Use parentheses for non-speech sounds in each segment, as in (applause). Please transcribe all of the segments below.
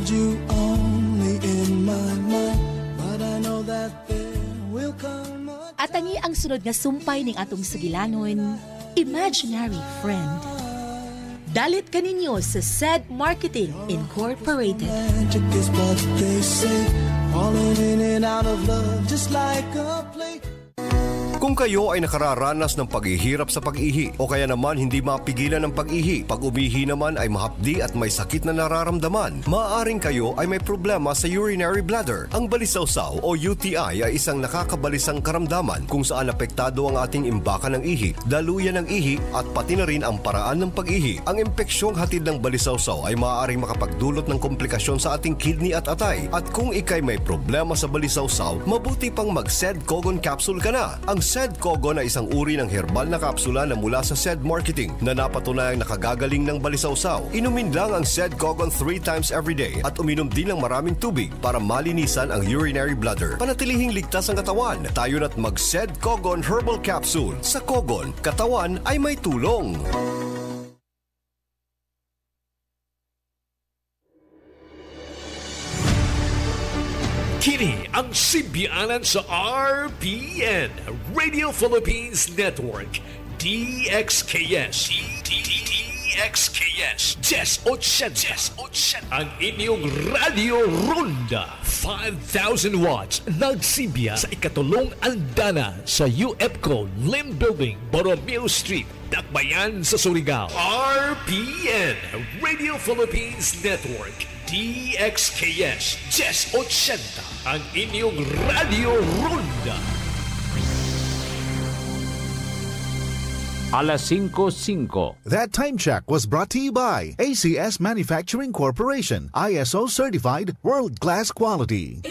held you only in my mind, but I know that there will come a At tangi ang sunod nga sumpay ning atong sugilanon, Imaginary Friend. Dalit kaninyo sa SED Marketing Incorporated. magic is what they say, falling in and out of love just like a play. Kung kayo ay nakararanas ng paghihirap sa pag-ihi o kaya naman hindi mapigilan ng pag-ihi, pag umihi naman ay mahapdi at may sakit na nararamdaman, maaaring kayo ay may problema sa urinary bladder. Ang balisawsaw o UTI ay isang nakakabalisang karamdaman kung saan apektado ang ating imbaka ng ihi, daluyan ng ihi at pati na rin ang paraan ng pag-ihi. Ang impeksyong hatid ng balisawsaw ay maaaring makapagdulot ng komplikasyon sa ating kidney at atay. At kung ikay may problema sa balisawsaw, mabuti pang mag-SED Kogon capsule ka na. Ang SED Kogon ay isang uri ng herbal na kapsula na mula sa SED Marketing na napatunayang nakagagaling ng balisawsaw. Inumin lang ang SED Kogon 3 times every day at uminom din ng maraming tubig para malinisan ang urinary bladder. Panatilihing ligtas ang katawan. Tayo na't mag-SED Kogon Herbal Capsule. Sa Kogon, katawan ay may tulong. Kini ang simbiyanan sa RPN, Radio Philippines Network, DXKS. DXKS. Jess Otsen. Jess Otsen. Ang inyong Radio Ronda. 5,000 watts. Nagsimbiya sa ikatulong andana sa UFCO Lim Building, Borromeo Street, Dakbayan sa Surigao. RPN, Radio Philippines Network. DXKS Jess 80 ang inyong Radio Ronda. Alas 5.5. That time check was brought to you by ACS Manufacturing Corporation, ISO certified world-class quality.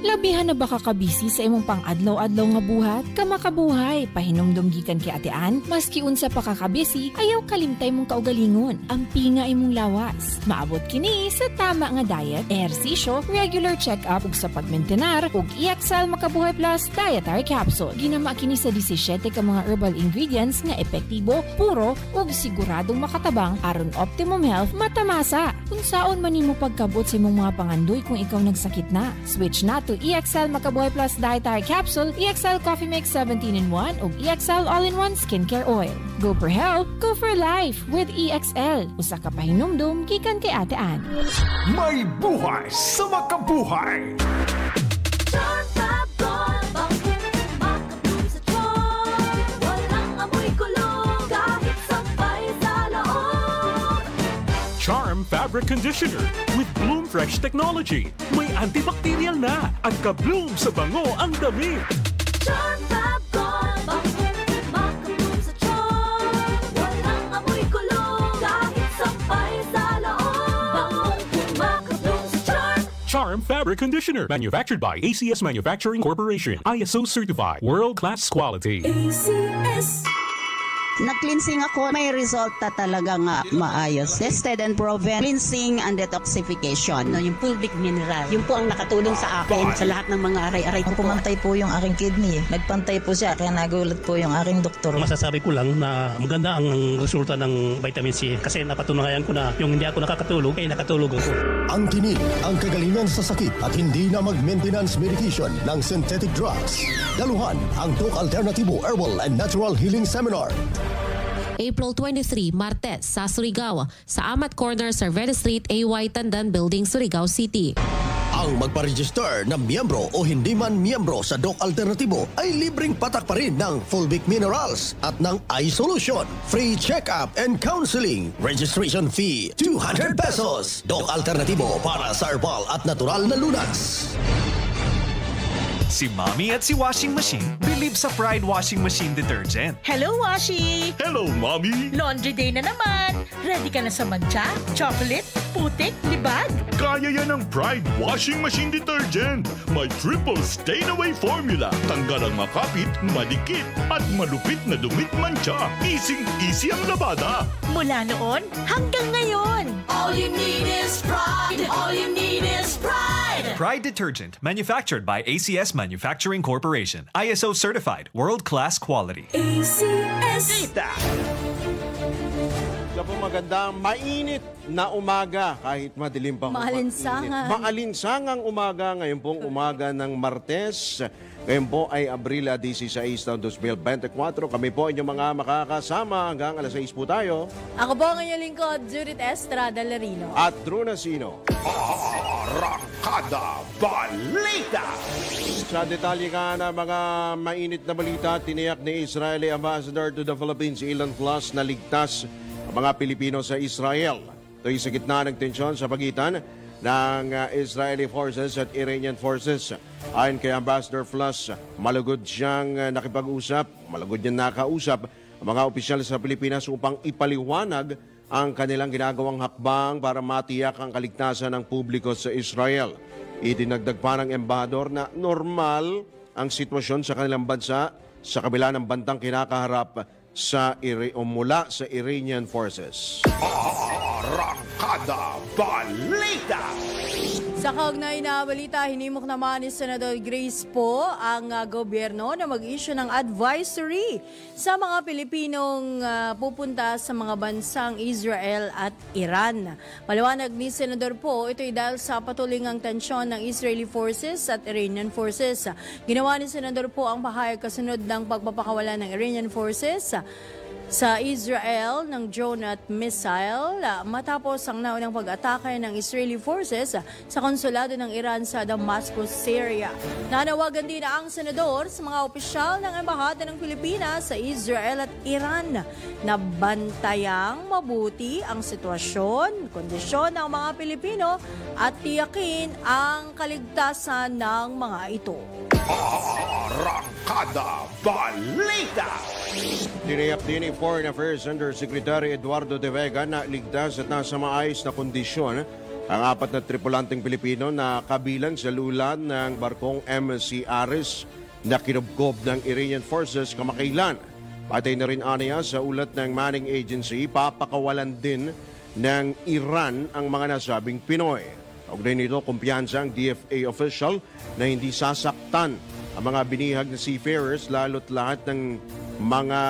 Labihan na baka kabisi sa imong pang-adlaw-adlaw nga buhat? Kamakabuhay, pahinomdom gikan kay atean, maski unsa pa ka kabisi, ayaw kalimtay mong kaugalingon. Ang pinga imong lawas. Maabot kini sa tama nga diet, ehersisyo, regular check-up ug sa pagmentenar ug EXL Makabuhay Plus Dietary Capsule. Ginama kini sa 17 ka mga herbal ingredients nga epektibo, puro ug siguradong makatabang aron optimum health matamasa. Kung saon man nimo pagkabot sa imong mga pangandoy kung ikaw nagsakit na, switch na to EXL Makabuhay Plus Dietary Capsule, EXL Coffee Mix 17 in 1 ug EXL All-in-One Skincare Oil. Go for health, go for life with EXL. Usa ka pahinumdum gikan kay Ate Ann. May buhay sa makabuhay! Charm Fabric Conditioner with Bloom Fresh Technology. May antibacterial na at ka-bloom sa bango ang damit. Charm Fabric Conditioner. Manufactured by ACS Manufacturing Corporation. ISO certified. World-class quality. Nag-cleansing ako, may resulta talaga nga maayos. Tested and proven cleansing and detoxification. No, yung fulvic mineral. Yun po ang nakatulong sa akin sa lahat ng mga aray-aray ko po. Pumantay po yung aking kidney. Nagpantay po siya, kaya nagulat po yung aking doktor. Masasabi ko lang na maganda ang resulta ng vitamin C kasi napatunayan ko na yung hindi ako nakakatulog, ay nakatulog ako. Ang tinig, ang kagalingan sa sakit at hindi na mag-maintenance medication ng synthetic drugs. Daluhan ang Tok Alternatibo Herbal and Natural Healing Seminar. April 23, Martes, sa Surigao, sa Amat Corner, Cervera Street, AY Tandan Building, Surigao City. Ang magpa-register na miyembro o hindi man miyembro sa Doc Alternatibo ay libreng patak pa rin ng Fulvic Minerals at ng iSolution. Free check-up and counseling. Registration fee, 200 pesos. Doc Alternatibo para sa herbal at natural na lunas. Si Mommy at si Washing Machine believe sa Pride Washing Machine Detergent. Hello, Washi! Hello, Mommy! Laundry day na naman! Ready ka na sa mancha, chocolate, putik, libag? Kaya yan ng Pride Washing Machine Detergent. May triple stain-away formula. Tanggal ang makapit, madikit, at malupit na dumit mancha. Easy-easy ang labada. Mula noon hanggang ngayon. All you need is pride. All you need is pride. Pride Detergent, manufactured by ACS Manufacturing Corporation. ISO certified, world-class quality. ACS. Isa po magandang mainit na umaga kahit madilim pa. Maalinsangan. Maalinsangang umaga ngayon pong umaga ng Martes. Ngayon po ay Abril 16 taon 2024. Kami po inyong mga makakasama hanggang alas 6 po tayo. Ako po ang inyong lingkod, Judith Estrada Larino. At Drew Nasino. Arangkada Balita! Sa detalye ka na mga mainit na balita, tiniyak ni Israeli Ambassador to the Philippines, Elon Plus, na ligtas ang mga Pilipino sa Israel. Ito'y sa gitna ng tensyon sa pagitan ng uh, Israeli forces at Iranian forces. Ayon kay Ambassador Plus, malugod siyang uh, nakipag-usap, malugod niyang nakausap ang mga opisyal sa Pilipinas upang ipaliwanag ang kanilang ginagawang hakbang para matiyak ang kaligtasan ng publiko sa Israel. Itinagdag pa ng embahador na normal ang sitwasyon sa kanilang bansa sa kabila ng bantang kinakaharap sa Ira- o mula sa Iranian forces. Arangkada Balita! Sa kaugnay na balita, hinimok naman ni Senador Grace po ang ah, gobyerno na mag-issue ng advisory sa mga Pilipinong ah, pupunta sa mga bansang Israel at Iran. Maliwanag ni Senador po, ito'y dahil sa patuloy ngang tensyon ng Israeli forces at Iranian forces. Ginawa ni Senador po ang pahayag kasunod ng pagpapakawala ng Iranian forces sa Israel ng drone missile ah, matapos ang naunang pag-atake ng Israeli forces sa konsulado ng Iran sa Damascus, Syria. Nanawagan din ang senador sa mga opisyal ng Embahada ng Pilipinas sa Israel at Iran na bantayang mabuti ang sitwasyon, kondisyon ng mga Pilipino at tiyakin ang kaligtasan ng mga ito. Arangkada Balita! Tiniyak din ni Foreign Affairs Undersecretary Eduardo De Vega na ligtas at nasa maayos na kondisyon ang apat na tripulanteng Pilipino na kabilang sa lulan ng barkong MC Aris na kinubkob ng Iranian Forces kamakailan. Patay na rin aniya sa ulat ng Manning Agency, papakawalan din ng Iran ang mga nasabing Pinoy. Kaugnay nito, kumpiyansa ang DFA official na hindi sasaktan ang mga binihag na seafarers lalo't lahat ng mga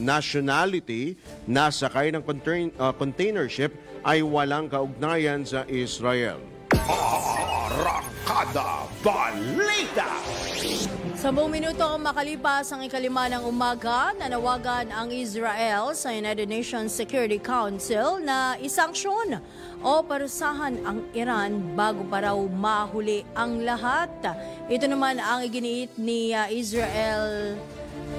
nationality na sakay ng contain- uh, container ship ay walang kaugnayan sa Israel. Arangkada Balita! Sampung minuto ang makalipas ang ikalima ng umaga, nanawagan ang Israel sa United Nations Security Council na isanksyon o parusahan ang Iran bago pa raw mahuli ang lahat. Ito naman ang iginiit ni uh, Israel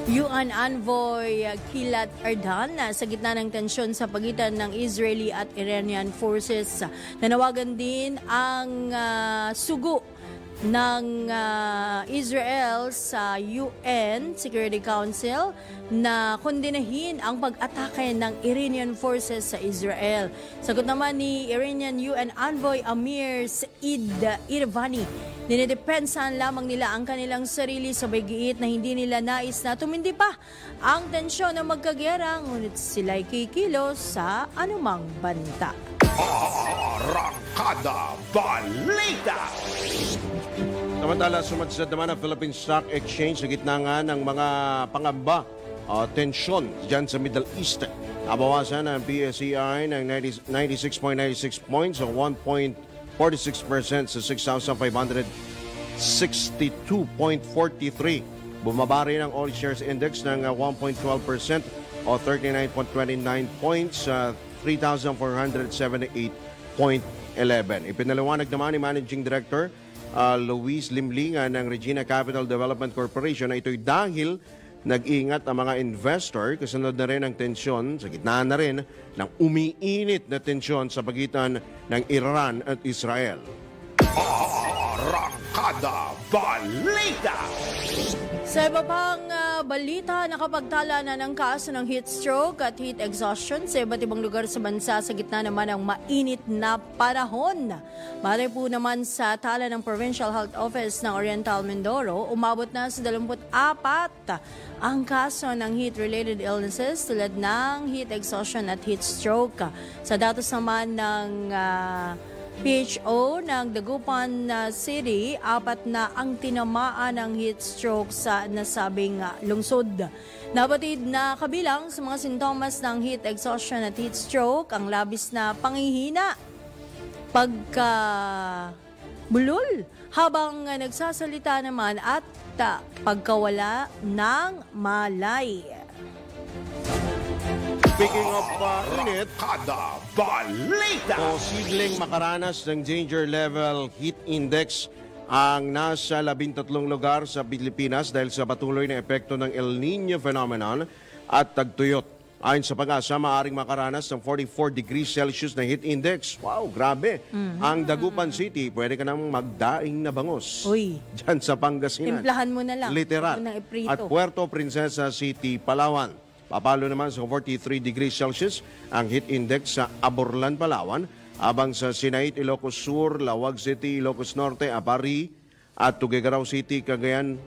UN Envoy Kilat Erdan na sa gitna ng tensyon sa pagitan ng Israeli at Iranian forces. Nanawagan din ang ah, sugo ng ah, Israel sa UN Security Council na kondinahin ang pag-atake ng Iranian forces sa Israel. Sagot naman ni Iranian UN Envoy Amir Said Irvani, dinidepensahan lamang nila ang kanilang sarili sa giit na hindi nila nais na tumindi pa ang tensyon ng magkagera ngunit sila'y kikilos sa anumang banta. Arangkada Balita! Samantala, sumadsad naman ang Philippine Stock Exchange sa gitna nga ng mga pangamba uh, tensyon dyan sa Middle East. Nabawasan ang PSEI ng 90 96.96 points o 1.46% sa 6,562.43. Bumaba rin ang All Shares Index ng uh, 1.12% o 39.29 points sa 3,478.11. Ipinaliwanag naman ni Managing Director uh, Luis Limlinga ng Regina Capital Development Corporation na ito'y dahil nag-ingat ang mga investor kasunod na rin ang tensyon sa gitna na rin ng umiinit na tensyon sa pagitan ng Iran at Israel. Arangkada Balita! Sa iba pang ah, balita, nakapagtala na ng kaso ng heat stroke at heat exhaustion sa iba't ibang lugar sa bansa sa gitna naman ng mainit na panahon. Batay po naman sa tala ng Provincial Health Office ng Oriental Mindoro, umabot na sa 24 ang kaso ng heat-related illnesses tulad ng heat exhaustion at heat stroke. Sa datos naman ng ah, PHO ng Dagupan City, apat na ang tinamaan ng heat stroke sa nasabing uh, lungsod. Nabatid na kabilang sa mga sintomas ng heat exhaustion at heat stroke ang labis na pangihina, pagka bulol, habang nagsasalita naman at uh, pagkawala ng malay. Speaking of uh, init, kada balita! Posibleng makaranas ng danger level heat index ang nasa labintatlong lugar sa Pilipinas dahil sa patuloy na epekto ng El Nino phenomenon at tagtuyot. Ayon sa pag-asa, maaaring makaranas ng 44 degrees Celsius na heat index. Wow, grabe. Ang Dagupan City, pwede ka nang magdaing na bangos. Uy. Diyan sa Pangasinan. Timplahan mo na lang. Literal. At Puerto Princesa City, Palawan. Papalo naman sa 43 degrees Celsius ang heat index sa Aborlan, Palawan. Habang sa Sinait, Ilocos Sur, Lawag City, Ilocos Norte, Apari at Tuguegarao City, Cagayan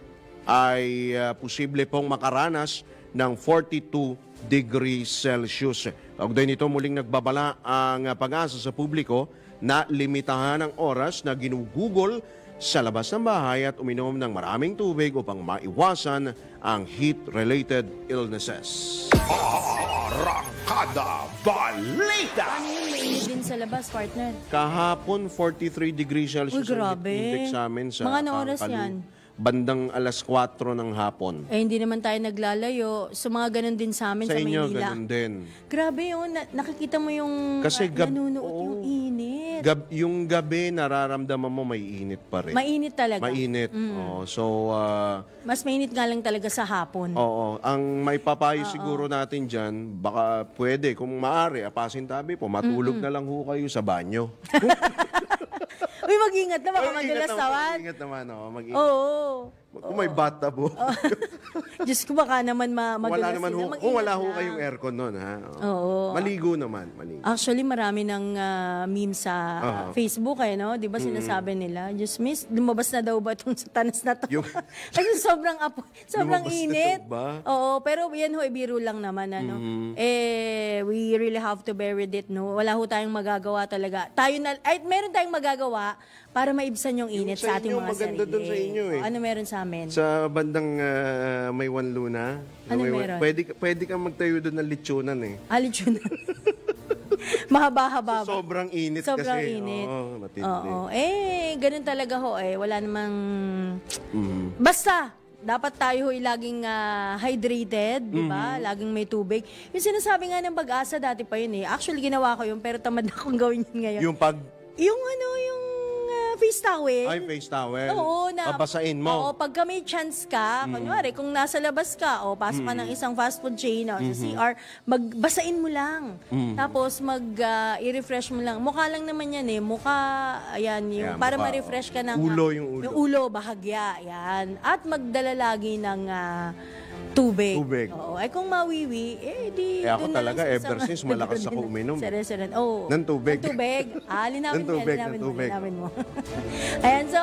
ay uh, posible pong makaranas ng 42 degrees Celsius. Kaugnay nito muling nagbabala ang pag-asa sa publiko na limitahan ang oras na ginugugol sa labas ng bahay at uminom ng maraming tubig upang maiwasan ang heat-related illnesses. Arangkada Balita! Din sa labas, partner. Kahapon, 43 degrees Celsius Uy, grabe. ang index sa amin sa Mga anong oras Kangkalu. yan? Bandang alas 4 ng hapon. Eh, hindi naman tayo naglalayo. So, mga ganun din sa amin Sa sa, inyo, Maynila. ganun din. Grabe yun. Na- nakikita mo yung Kasi uh, gab- nanunuot yung init. Gab- yung gabi, nararamdaman mo may init pa rin. Mainit talaga. Mainit. Mm. Oo. so, ah, Mas mainit nga lang talaga sa hapon. oo. Ang may papayo siguro natin dyan, baka pwede, kung maaari, apasin tabi po, matulog Mm-mm. na lang ho kayo sa banyo. (laughs) Uy, mag-ingat na. Baka Ay, madulas naman, naman. Mag-ingat naman, oh. Mag-ingat. Oo. Kung may bathtub ho. (laughs) Diyos ko, baka naman ma Kung wala madulas naman ho, kung wala ho Mag-ingat kayong aircon nun, ha? Oo. Maligo naman, maligo. Actually, marami ng ah, meme sa ah, Oo. Facebook, eh, no? Di ba sinasabi nila, Diyos miss, lumabas na daw ba itong (laughs) satanas na to? Yung- (laughs) Kasi sobrang apo, sobrang Lumabas na init. daw ba? Oo, pero yan ho, ibiro lang naman, ano? Eh, we really have to with it, no? Wala ho tayong magagawa talaga. Tayo na, ay, meron tayong magagawa para maibsan yung init sa sa ating inyo, mga maganda sarili. dun sa inyo, eh. Ano meron sa amin? Sa bandang ah, may one luna, Ano may, meron? Pwede, ka- pwede kang magtayo doon ng lechonan eh. Alit yun. (laughs) Mahaba-haba. ba? Sobrang init Sobrang kasi. init. Oo, matindi. Oo. Eh, ganun talaga ho eh. Wala namang... Mhm. Basta, dapat tayo ho'y laging ah, hydrated, di ba? Mhm. Laging may tubig. Yung sinasabi nga ng pag-asa, dati pa yun eh. Actually, ginawa ko yun, pero tamad na (laughs) akong gawin yun ngayon. Yung pag Yung ano, yung ah, face towel. ay face towel, Oo, na, babasain mo. Oo, pagka may chance ka, kunwari, kung nasa labas ka, o pasok ka Mm. ng isang fast food chain o sa Mhm. CR, magbasain mo lang. Mm. Tapos mag ah, i-refresh mo lang. Mukha lang naman yan eh. Mukha, ayan, yung, Ayan, para ma-refresh ka ng... Ulo ah, yung ulo. Yung ulo, bahagya. Yan. At magdala lagi ng ah, tubig. Tubig. Oo. Ay kung mawiwi, eh di... Eh, ako dun na lang talaga, sa ever since, malakas ako (laughs) uminom. Sa restaurant. Oh. Ng tubig. Ng tubig. (laughs) Ah, linawin Ng mo yan, tubig, linawin ng mo, tubig. linawin mo. (laughs) Ayan, so,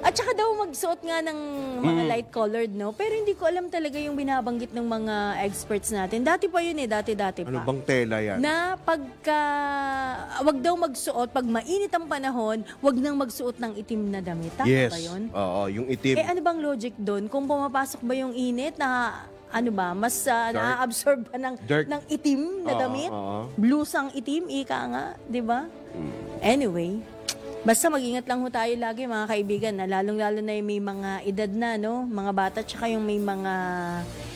at saka daw magsuot nga ng mga Mm. light-colored, no? Pero hindi ko alam talaga yung binabanggit ng mga experts natin. Dati pa yun eh, dati-dati pa. Ano bang tela yan? Na pagka, wag daw magsuot, pag mainit ang panahon, wag nang magsuot ng itim na damit. Tama yes. ba yun? Oo, yung itim. Eh ano bang logic doon? Kung pumapasok ba yung init na ano ba, mas Dark. na-absorb ba ng, Dark. ng itim na damit? oo. Blusang itim, ika nga, di ba? Anyway, basta mag-ingat lang ho tayo lagi mga kaibigan, na lalong-lalo na yung may mga edad na, no? Mga bata, tsaka yung may mga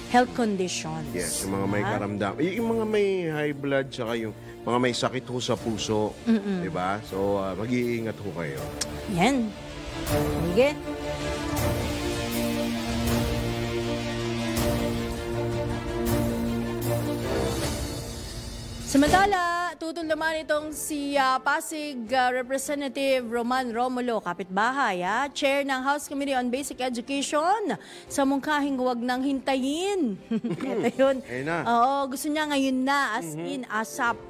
health conditions. Yes, yung mga may Ha? karamdam. Y- Yung mga may high blood, tsaka yung mga may sakit ho sa puso. Mm-mm. Di ba? So, ah, mag-iingat ho kayo. Yan. Sige. Samantala, tutol naman itong si ah, Pasig ah, Representative Roman Romulo, kapitbahay, ah, chair ng House Committee on Basic Education, sa mungkahing huwag nang hintayin. (laughs) Ito yun. Na. Oo, gusto niya ngayon na, as in, ASAP.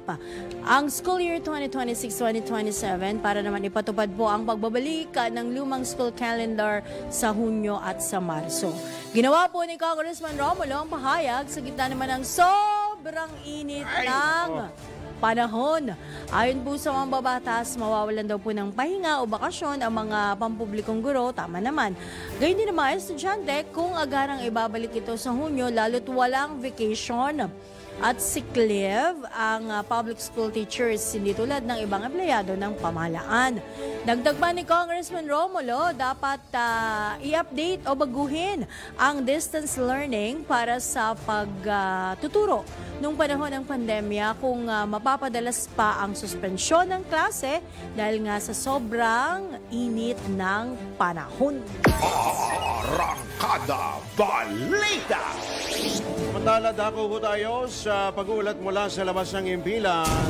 Ang school year 2026-2027 para naman ipatupad po ang pagbabalik ng lumang school calendar sa Hunyo at sa Marso. Ginawa po ni Congressman Romulo ang pahayag sa gitna naman ng sobrang init ng panahon. Ayon po sa mga babatas, mawawalan daw po ng pahinga o bakasyon ang mga pampublikong guro. Tama naman. Gayun din naman, estudyante, kung agarang ibabalik ito sa Hunyo, lalo't walang vacation at sick leave ang uh, public school teachers, hindi tulad ng ibang empleyado ng pamahalaan. Dagdag pa ni Congressman Romulo, dapat uh, i-update o baguhin ang distance learning para sa pagtuturo uh, nung panahon ng pandemya kung uh, mapapadalas pa ang suspensyon ng klase dahil nga sa sobrang init ng panahon. Arangkada Balita! Samantala, dako po tayo sa pag-uulat mula sa labas ng impilan.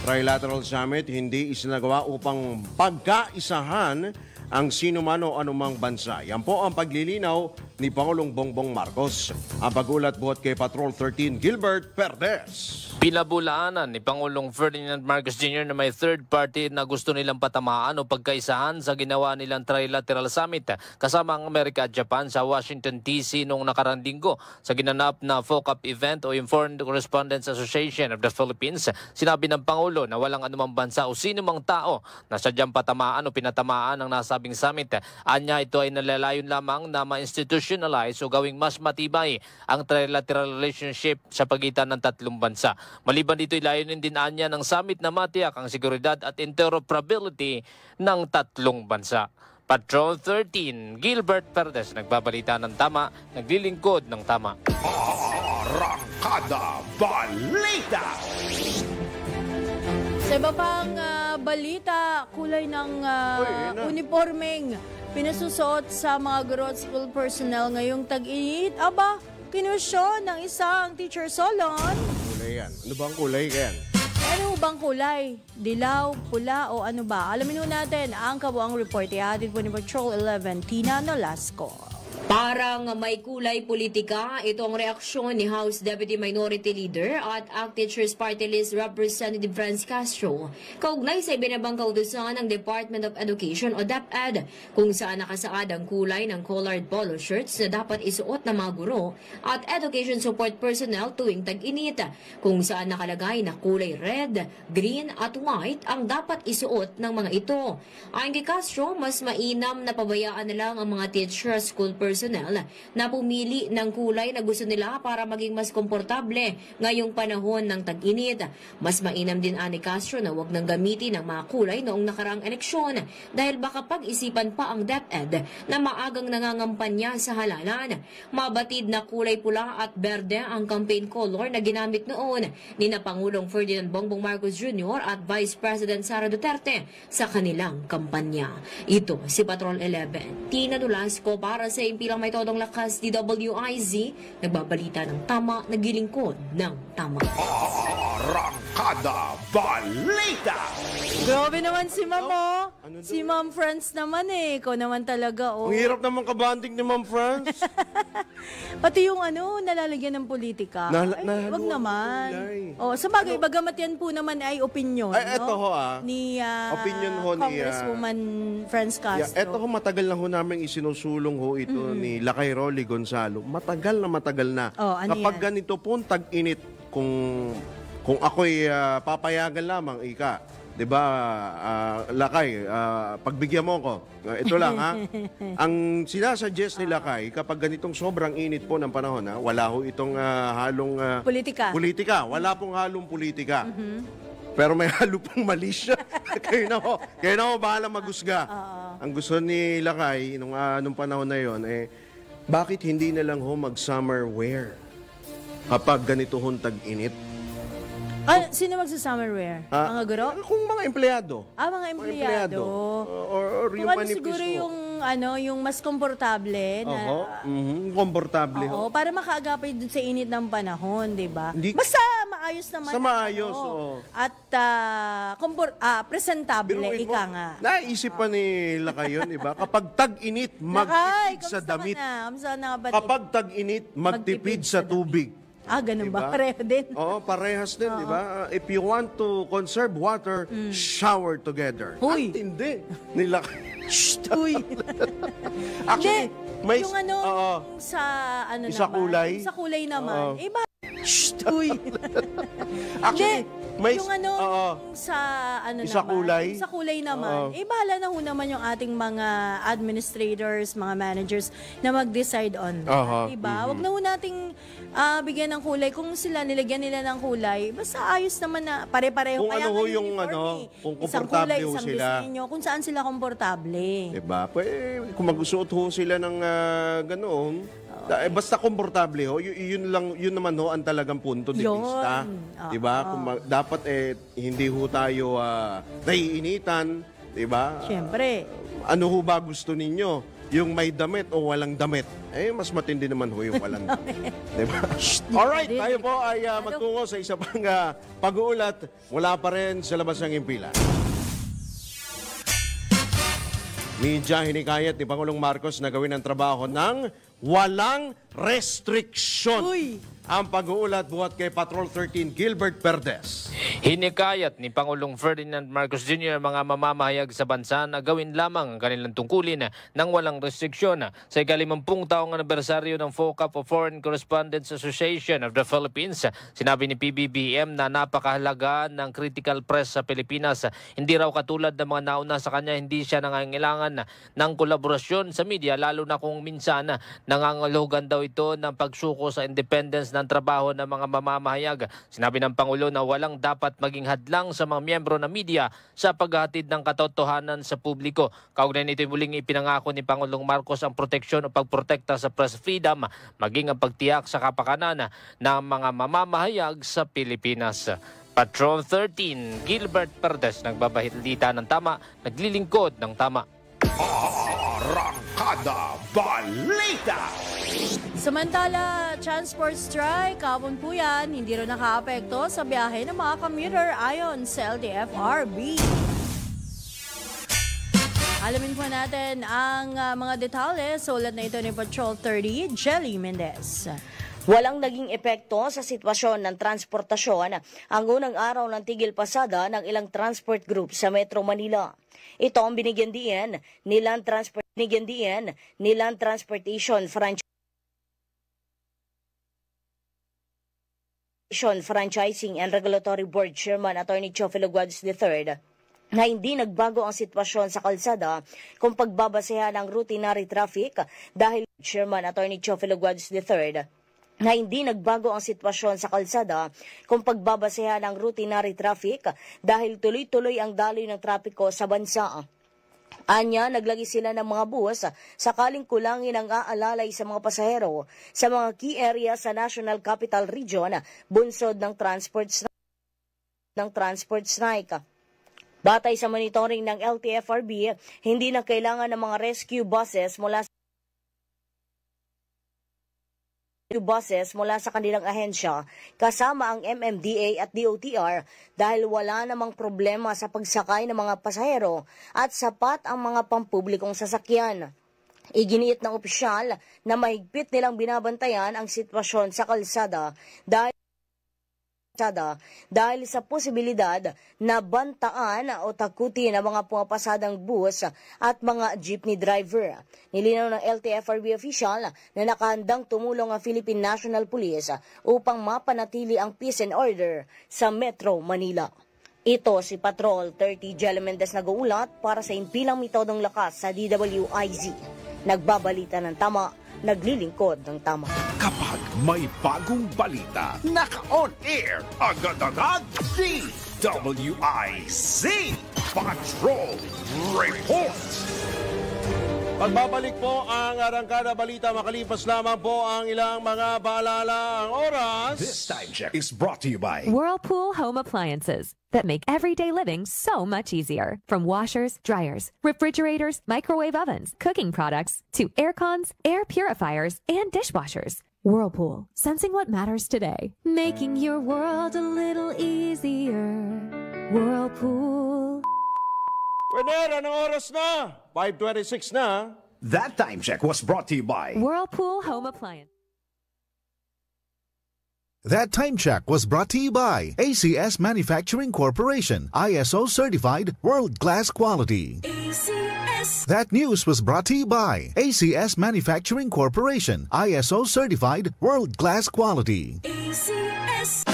Trilateral Summit hindi isinagawa upang pagkaisahan ang sino man o anumang bansa. Yan po ang paglilinaw ni Pangulong Bongbong Marcos. Ang pag-ulat buhat kay Patrol 13 Gilbert Perdes. Pinabulaanan ni Pangulong Ferdinand Marcos Jr. na may third party na gusto nilang patamaan o pagkaisahan sa ginawa nilang trilateral summit kasama ang Amerika at Japan sa Washington DC noong nakarang linggo sa ginanap na FOCAP event o Informed Correspondents Association of the Philippines. Sinabi ng Pangulo na walang anumang bansa o sino mang tao na sadyang patamaan o pinatamaan ang nasabing summit. Anya ito ay nalalayon lamang na ma-institutionalize o gawing mas matibay ang trilateral relationship sa pagitan ng tatlong bansa. Maliban dito, ilayunin din anya ng summit na matiyak ang seguridad at interoperability ng tatlong bansa. Patrol 13, Gilbert Perdes, nagbabalita ng tama, naglilingkod ng tama. Arangkada Balita! Sa iba pang ah, balita, kulay ng ah, Uy, uniformeng pinasusuot sa mga guro at school personnel ngayong tag-init. Aba, kinwestiyon ng isang teacher Solon. Kulay yan. Ano ba ang kulay yan? Ano bang kulay? Dilaw, pula o ano ba? Alamin natin ang kabuang report. Ihatid po ni Patrol 11, Tina Nolasco. Parang may kulay politika itong reaksyon ni House Deputy Minority Leader at ACT Teachers Party List Representative Franz Castro kaugnay sa ibinabang kautusan ng Department of Education o DepEd kung saan nakasaad ang kulay ng collared polo shirts na dapat isuot ng mga guro at education support personnel tuwing tag-init kung saan nakalagay na kulay red, green at white ang dapat isuot ng mga ito. Ayon kay Castro, mas mainam na pabayaan na lang ang mga teacher school personnel na pumili ng kulay na gusto nila para maging mas komportable ngayong panahon ng tag-init. Mas mainam din ani Castro na wag nang gamitin ang mga kulay noong nakaraang eleksyon dahil baka pag-isipan pa ang DepEd na maagang nangangampanya sa halalan. Mabatid na kulay pula at berde ang campaign color na ginamit noon ni na Pangulong Ferdinand Bongbong Marcos Jr. at Vice President Sara Duterte sa kanilang kampanya. Ito si Patrol 11. Tina Dulasco para sa impilang may todong lakas DWIZ, nagbabalita ng tama, nagilingkod ng tama. Arangkada Balita! Grabe naman si Ma'am, oh. Si Ma'am Franz naman eh. Ikaw naman talaga, oh. Ang hirap naman kabanding ni Ma'am Franz. (laughs) Pati yung ano, nalalagyan ng politika. Nal- Ay, nahaluan wag naman. Oh, sa bagay, bagamat yan po naman ay opinion. Ay, eto no? ho, ah. Ni ah, Opinion ho ni, ah, Congresswoman Franz Yeah, Castro. eto ho, matagal na ho namin isinusulong ho ito Mhm. ni Lakay Rolly Gonzalo. Matagal na matagal na. Oh, ano Kapag yan? ganito po, tag-init, kung, kung ako'y ah, papayagan lamang, ika, 'di ba, ah, Lakay, ah, pagbigyan mo ko. Ah, ito lang ha. (laughs) Ang sinasuggest ni Lakay, kapag ganitong sobrang init po ng panahon, ha, wala ho itong ah, halong ah, Politika. politika. Wala pong halong politika. Mhm. Pero may (laughs) halo pang mali siya. kayo na ho. Kayo na ho, bahala magusga. Ang gusto ni Lakay, nung, ah, nung panahon na yon eh, bakit hindi na lang ho mag-summer wear? Kapag ganito hong tag-init. Ah, sino magsa-summer wear? Ah, mga guro? Kung mga empleyado. Ah, mga empleyado. Or, or Kung yung ano manipis siguro yung, ano, yung mas komportable na... Oho, mhm, komportable ho. Oo, para makaagapay dun sa init ng panahon, di ba? Hindi- Basta maayos naman. Sa maayos, ano. oo. At ah, kompor- ah, presentable, Biruin mo, ika nga. Naisip pa ni Lakay yun, di ba? Kapag tag-init, Nakay, magtipid sa kamusta ka damit. na? Kamusta na kapatid? Kapag tag-init, magtipid sa tubig. Ah, ganun ba? Diba? Pareho din. Oo, parehas din, di ba? Uh, If you want to conserve water, shower together. Mm. Huy. Ang tindi nila. Uy. (laughs) Actually, Hindi, may... yung ano, yung sa ano Yung sa naman, kulay? sa kulay naman. Oo. Eh, ba, Uy. (laughs) Actually, may... yung ano, Oo. sa ano Yung sa naman, kulay? sa kulay naman, Oo. eh bahala na ho naman yung ating mga administrators, mga managers na mag-decide on that. Aha. Diba? Mhm. Wag na ho nating ah, bigyan ng kulay. Kung sila nilagyan nila ng kulay, basta ayos naman na pare-pareho. Kung ano nga ho yung uniform ano, eh. kung Isang komportable kulay, ho isang sila. disenyo, kung saan sila komportable. Diba? Pwede, kung magsuot ho sila ng ah, ganoon, eh, basta komportable ho, y- yun lang yun naman ho ang talagang punto de Yun. vista. Oo. 'Di ba? Kung ma- dapat eh hindi ho tayo ah, naiinitan, 'di ba? Siyempre. Ano ho ba gusto ninyo? Yung may damit o walang damit? Eh, mas matindi naman ho yung walang damit. (laughs) diba? Alright, tayo po ay ah, magtungo sa isa pang ah, pag-uulat mula pa rin sa labas ng impila. Media hinikayat ni Pangulong Marcos na gawin ang trabaho ng walang restriksyon. Ang pag-uulat buhat kay Patrol 13 Gilbert Perdes. Hinikayat ni Pangulong Ferdinand Marcos Jr. ang mga mamamahayag sa bansa na gawin lamang ang kanilang tungkulin ng walang restriksyon. Sa ikalimampung taong anibersaryo ng FOCAP o Foreign Correspondents Association of the Philippines, sinabi ni PBBM na napakahalaga ng critical press sa Pilipinas. Hindi raw katulad ng mga nauna sa kanya, hindi siya nangangailangan ng kolaborasyon sa media lalo na kung minsan nangangulugan daw ito ng pagsuko sa independence ng trabaho ng mga mamamahayag. Sinabi ng Pangulo na walang dapat maging hadlang sa mga miyembro ng media sa paghahatid ng katotohanan sa publiko. Kaugnay nito muling ipinangako ni Pangulong Marcos ang proteksyon o pagprotekta sa press freedom, maging ang pagtiyak sa kapakanan ng mga mamamahayag sa Pilipinas. Patrol 13, Gilbert Perdes, nagbabahilita ng tama, naglilingkod ng tama. Arangkada Balita! Samantala, transport strike, kapon po yan, hindi rin nakaapekto sa biyahe ng mga commuter ayon sa LTFRB. Alamin po natin ang ah, mga detalye sa ulat na ito ni Patrol 30, Jelly Mendez. Walang naging epekto sa sitwasyon ng transportasyon ang unang araw ng tigil pasada ng ilang transport group sa Metro Manila. Ito ang binigyan diin ni Land Transport binigyan diin ni Land Transportation Franchise Franchising and Regulatory Board Chairman Attorney Chofilo Guads III na hindi nagbago ang sitwasyon sa kalsada kung pagbabasehan ng routinary traffic dahil Chairman Attorney Chofilo Guads III na hindi nagbago ang sitwasyon sa kalsada kung pagbabasehan ng routinary traffic dahil tuloy-tuloy ang daloy ng trapiko sa bansa. Anya, naglagi sila ng mga bus sakaling kulangin ang aalalay sa mga pasahero sa mga key areas sa National Capital Region bunsod ng transport strike. ng transport strike. Batay sa monitoring ng LTFRB, hindi na kailangan ng mga rescue buses mula sa buses mula sa kanilang ahensya kasama ang MMDA at DOTR dahil wala namang problema sa pagsakay ng mga pasahero at sapat ang mga pampublikong sasakyan. Iginiit ng opisyal na mahigpit nilang binabantayan ang sitwasyon sa kalsada dahil dahil sa posibilidad na bantaan o takutin ang mga pumapasadang bus at mga jeepney driver. Nilinaw ng LTFRB official na nakahandang tumulong ang Philippine National Police upang mapanatili ang peace and order sa Metro Manila. Ito si Patrol 30 Jelly Mendez nag-uulat para sa impilang mitodong lakas sa DWIZ. Nagbabalita ng tama, naglilingkod ng tama. Kapag may bagong balita, naka-on air, agad-agad, DWIZ Patrol Report! Pagbabalik po ang Arangkada Balita makalipas lamang po ang ilang mga paalala ang oras. This time check is brought to you by Whirlpool Home Appliances that make everyday living so much easier. From washers, dryers, refrigerators, microwave ovens, cooking products, to air cons, air purifiers, and dishwashers. Whirlpool, sensing what matters today, making your world a little easier. Whirlpool. Pwede, anong oras na? 5.26 na. That time check was brought to you by Whirlpool Home Appliance. That time check was brought to you by ACS Manufacturing Corporation, ISO certified world class quality. ACS That news was brought to you by ACS Manufacturing Corporation, ISO certified world class quality. ACS.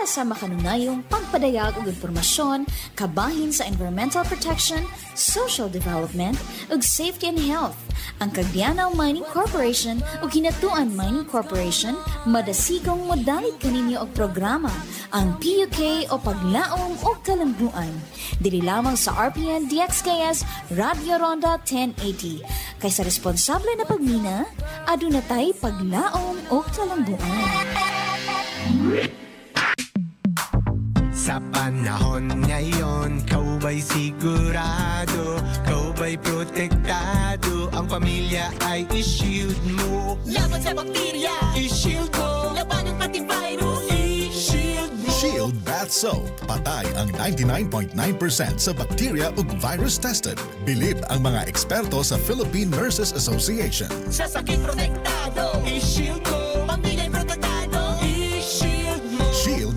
Para sa makanunayong pagpadayag og impormasyon kabahin sa environmental protection, social development ug safety and health. Ang Cagdianaw Mining Corporation ug Hinatuan Mining Corporation madasigong modalit kaninyo og programa ang PUK o Paglaom o Kalambuan. Dili lamang sa RPN DXKS Radio Ronda 1080. Kay sa responsable na pagmina, aduna tay paglaom o kalambuan. Sa panahon ngayon, kau ba'y sigurado? Kau ba'y protektado? Ang pamilya ay i-shield mo Laban sa bakterya. I-shield mo Laban ng pati virus. I-shield mo Shield Bath Soap. Patay ang 99.9% sa bacteria ug virus tested. Bilib ang mga eksperto sa Philippine Nurses Association. Sa sakit protektado. I-shield mo Pamilya'y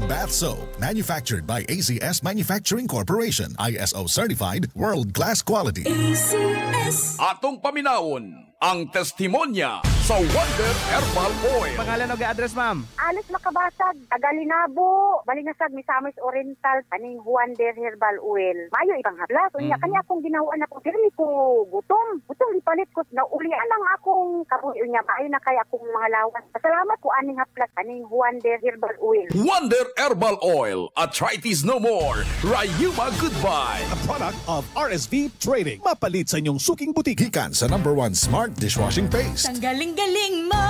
Bath Soap. Manufactured by ACS Manufacturing Corporation. ISO certified world class quality. ACS. Atong paminawon ang testimonya sa Wonder Herbal Oil. Pangalan o address ma'am? Alis makabasag, Tagalinabo, Balingasag, Misamis Oriental, kaning de Herbal Oil. Mayo ibang haplas. Unya, Mhm. kanya akong ginawa na ko, pirmi ko gutom. Gutom, ipalit ko. Naulian lang akong kabuhi. Unya, maayo na kaya akong mga lawas. Pasalamat ko aning haplas, kaning de Herbal Oil. Wonder Herbal Oil. Arthritis no more. Rayuma goodbye. A product of RSV Trading. Mapalit sa inyong suking butik. Gikan sa number one smart dishwashing paste. Ang galing-galing mo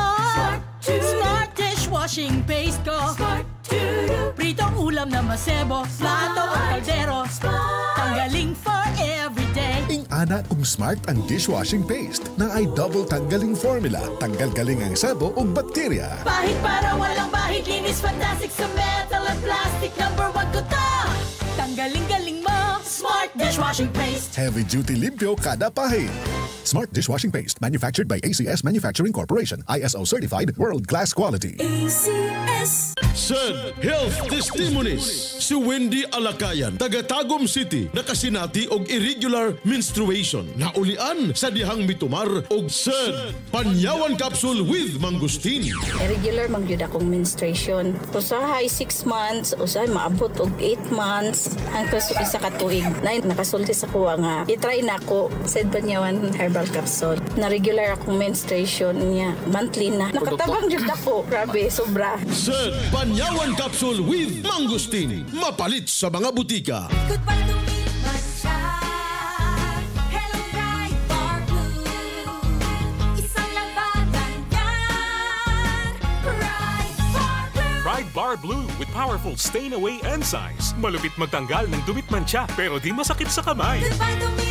Smart dishwashing paste ko. Smart Pritong ulam na masebo Plato o kaldero. Tanggaling for everyday. Ing ana kung smart ang dishwashing paste na ay double tanggaling formula. Tanggal galing ang sabo ug bakterya. Bahid para walang bahid Linis fantastic sa metal at plastic. Number one ko to. Tanggaling-galing mo Smart dishwashing paste Heavy duty limpyo kada pahid. Smart dishwashing paste manufactured by ACS Manufacturing Corporation. ISO certified world class quality. ACS Sad Health Testimonies Si Wendy Alakayan, taga Tagum City Nakasinati og irregular menstruation Naulian sa dihang mitumar og sad Panyawan capsule with mangustin Irregular man gyud akong menstruation. Usahay 6 months, usahay maabot og 8 months hangtod sa isa ka tuig. Na nakasulti sa kuha nga i-try na ko said panyawan herbal capsule. Na regular akong menstruation niya monthly na. Nakatabang jud ako. (laughs) Grabe, sobra. Sad Panyawan capsule with mangustin Mapalit sa mga butika Goodbye to Bar Blue with powerful stain-away enzymes. Malupit magtanggal ng dumit mancha pero di masakit sa kamay. Goodbye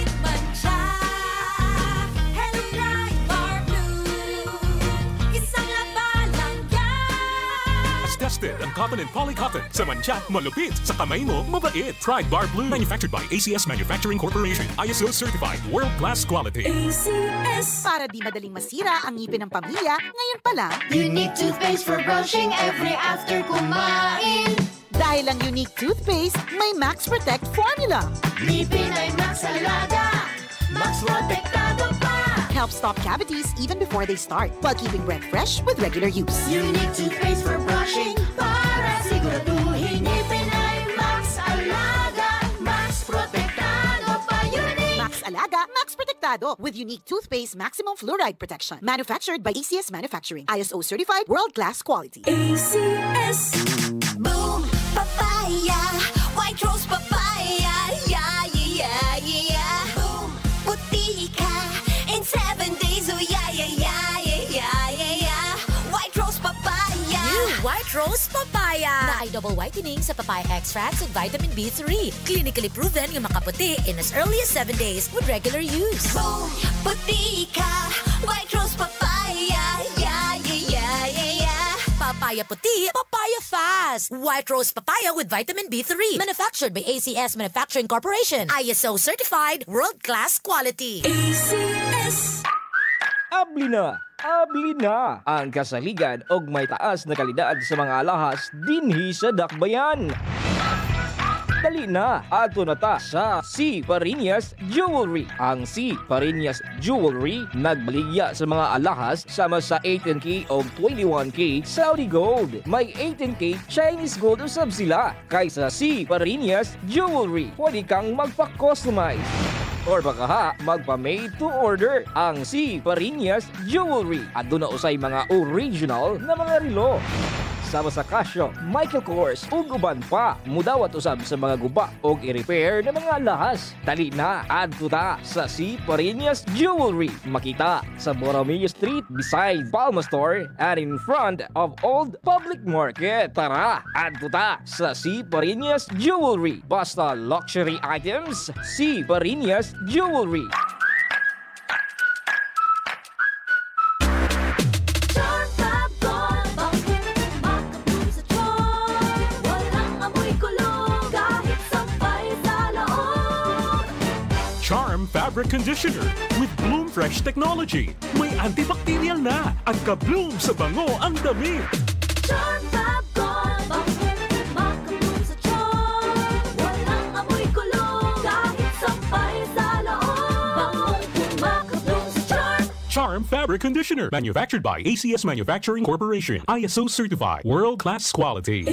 yan. As tested ang cotton and polycotton. Sa mancha, malupit. Sa kamay mo, mabait. Pride Bar Blue. Manufactured by ACS Manufacturing Corporation. ISO certified world-class quality. ACS Para di madaling masira ang ngipin ng pamilya, ngayon pa lang, Unique toothpaste for brushing every after kumain. dahil ang unique toothpaste, may Max Protect formula. Ngipin ay Max Alaga. Max Protectado pa. Help stop cavities even before they start, while keeping breath fresh with regular use. Unique toothpaste for brushing para siguraduhin ngipin ay Max Alaga. Max Protectado pa unique. Max Alaga, Max Protectado with unique toothpaste maximum fluoride protection. Manufactured by ACS Manufacturing. ISO certified world-class quality. ACS. Boom, papaya. White rose papaya. Rose Papaya na ay double whitening sa papaya extracts with vitamin B3. Clinically proven yung makaputi in as early as 7 days with regular use. Boom, puti ka. White rose papaya. Yeah, yeah, yeah, yeah, yeah. Papaya puti, papaya fast. White Rose Papaya with vitamin B3. Manufactured by ACS Manufacturing Corporation. ISO certified world-class quality. ACS. Abli na! Abli na! Ang kasaligan og may taas na kalidad sa mga alahas dinhi sa Dakbayan. Dali na, ato na ta sa C. Parinas Jewelry. Ang C. Parinas Jewelry nagbaligya sa mga alahas sama sa 18K o 21K Saudi Gold. May 18K Chinese Gold usab sila. Kaysa C. Parinas Jewelry, pwede kang magpa-customize or baka ha, magpa-made to order ang si Parinas Jewelry at doon na usay mga original na mga relo. Sama sa Casio, Michael Kors ug uban pa. Mudawat usab sa mga guba ug i-repair na mga lahas. Dali na adto ta sa si Parinas Jewelry. Makita sa Borromeo Street beside Palma Store and in front of Old Public Market. Tara, adto ta sa si Parinas Jewelry. Basta luxury items, si Parinas Jewelry. Fabric Conditioner with Bloom Fresh Technology. May antibacterial na at ka-bloom sa bango ang damit. Charm Fabric Conditioner. Manufactured by ACS Manufacturing Corporation. ISO certified. World class quality.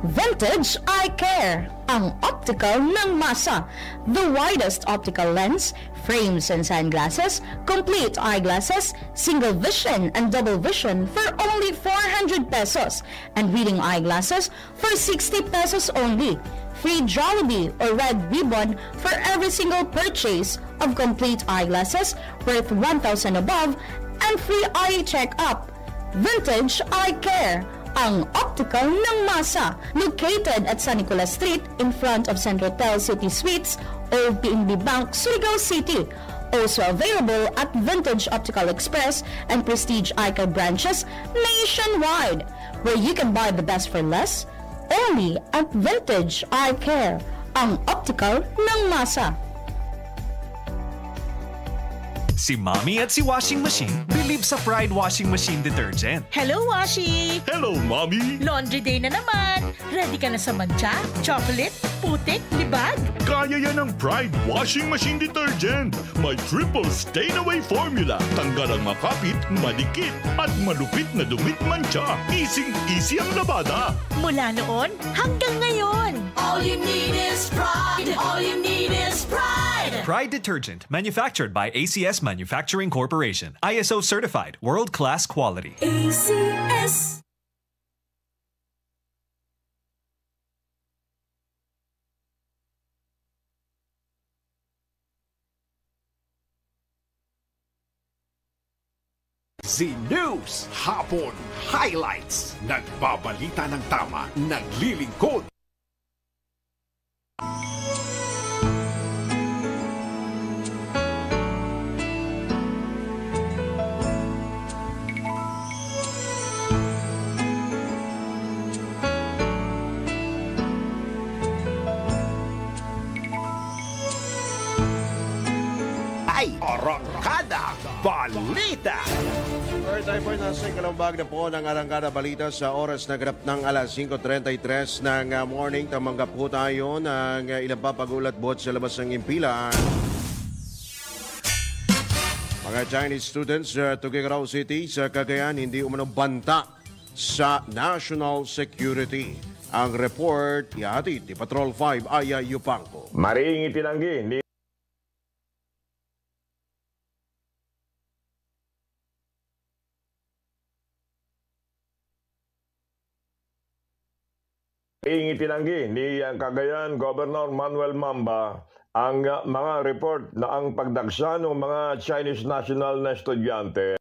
Vintage Eye Care, ang optical ng masa. The widest optical lens, frames and sunglasses, complete eyeglasses, single vision and double vision for only 400 pesos, and reading eyeglasses for 60 pesos only. Free Jollibee or Red Ribbon for every single purchase of complete eyeglasses worth 1,000 above, and free eye check-up. Vintage Eye Care, ang optical ng masa, located at San Nicolas Street in front of Central Hotel City Suites, Old PNB Bank, Surigao City. Also available at Vintage Optical Express and Prestige Care branches nationwide, where you can buy the best for less, only at Vintage Eye Care, ang optical ng masa. Si Mommy at si Washing Machine believe sa Pride Washing Machine Detergent. Hello, Washi! Hello, Mommy! Laundry day na naman! Ready ka na sa mancha, chocolate, putik, libag? Kaya yan ang Pride Washing Machine Detergent. May triple stain-away formula. Tanggal ang makapit, madikit, at malupit na dumit mancha. Easy-easy ang labada. Mula noon hanggang ngayon. All you need is pride. All you need is pride. Pride Detergent, manufactured by ACS Manufacturing Corporation. ISO certified, world class quality. ACS. Z News Hapon Highlights. Nagbabalita ng tama, naglilingkod. Ikalambag na po ng Arangkada Balita sa oras na ganap ng alas 5.33 ng uh, morning. Tamanggap po tayo ng uh, ilang papagulat buhat sa labas ng impila. Mga Chinese students sa Tuguegarao City sa Cagayan hindi umano banta sa national security. Ang report ihatid ni Patrol 5 Aya Yupanco. Maring itinanggi ni Ing itinanggi ni Cagayan Governor Manuel Mamba ang uh, mga report na ang pagdagsa ng mga Chinese national na estudyante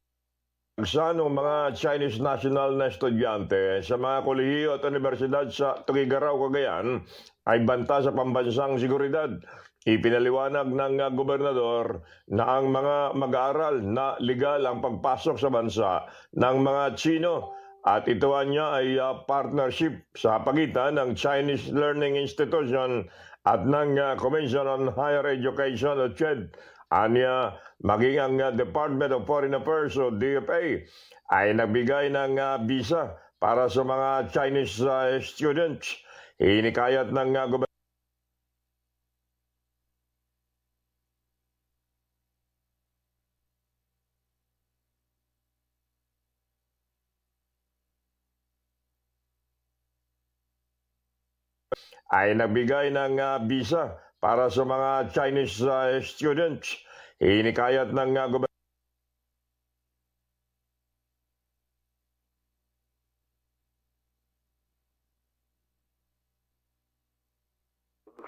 Pagsa ng mga Chinese national na estudyante sa mga kolehiyo at universidad sa Tugigaraw, Cagayan ay banta sa pambansang seguridad. Ipinaliwanag ng uh, gobernador na ang mga mag-aaral na legal ang pagpasok sa bansa ng mga Chino at ito niya ay uh, partnership sa pagitan ng Chinese Learning Institution at ng uh, Commission on Higher Education o CHED. Anya, maging ang uh, Department of Foreign Affairs o DFA ay nagbigay ng uh, visa para sa mga Chinese uh, students. Inikayat ng uh, ay nagbigay ng uh, visa para sa mga Chinese uh, students. Inikayat ng uh, gobyerno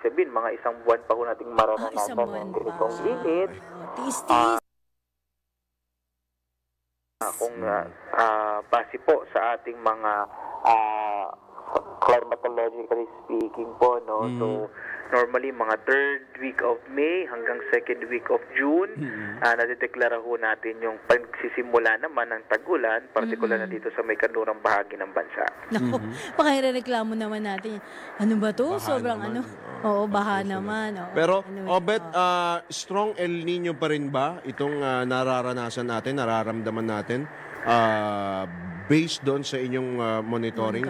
Ibig sabihin, mga isang buwan pa ho nating mararanasan ng ganitong init. Ah, ah, kung ah, ah, base po sa ating mga ah, climatologically speaking po, no? So, normally, mga third week of May hanggang second week of June, ah nadideklara ho natin yung pagsisimula naman ng tagulan, particular na dito sa may kanurang bahagi ng bansa. Naku, baka irereklamo naman natin. Ano ba to? Sobrang ano? Oo, baha naman. Oo. Pero, Ano, Obet, ah, strong El Nino pa rin ba itong ah, nararanasan natin, nararamdaman natin, ah, based doon sa inyong ah, monitoring?